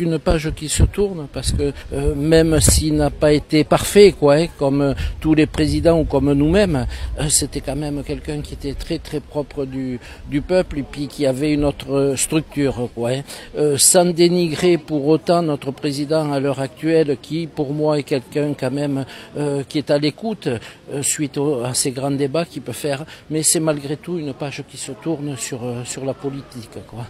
une page qui se tourne parce que euh, même s'il n'a pas été parfait, quoi, hein, comme euh, tous les présidents ou comme nous-mêmes, euh, c'était quand même quelqu'un qui était très très propre du, du peuple et puis qui avait une autre structure, quoi, hein. Euh, sans dénigrer pour autant notre président à l'heure actuelle, qui pour moi est quelqu'un quand même euh, qui est à l'écoute suite à ces grands débats qu'il peut faire, mais c'est malgré tout une page qui se tourne sur sur la politique, quoi.